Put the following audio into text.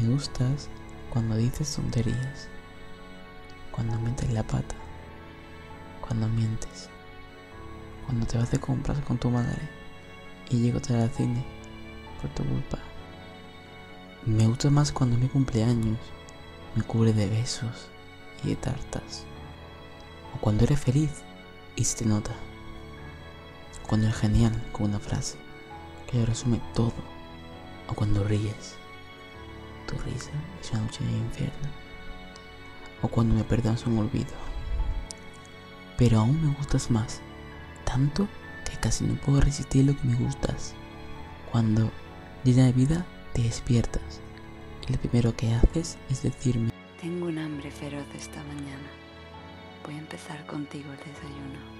Me gustas cuando dices tonterías, cuando metes la pata, cuando mientes, cuando te vas de compras con tu madre y llego tarde al cine por tu culpa. Me gusta más cuando mi cumpleaños me cubre de besos y de tartas. O cuando eres feliz y se nota. Cuando eres genial con una frase que resume todo. O cuando ríes. Tu risa es una noche de infierno. O cuando me perdonas un olvido. Pero aún me gustas más. Tanto que casi no puedo resistir lo que me gustas. Cuando, llena de vida, te despiertas. Y lo primero que haces es decirme Tengo un hambre feroz esta mañana. Voy a empezar contigo el desayuno.